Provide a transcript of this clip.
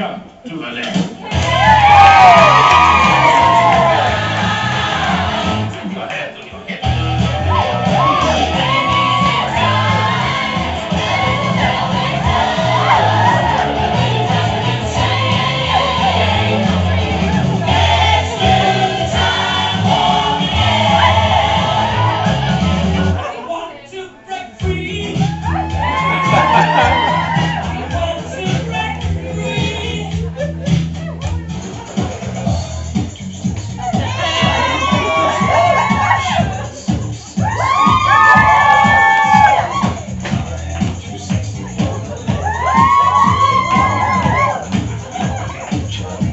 jump to the left. Joe.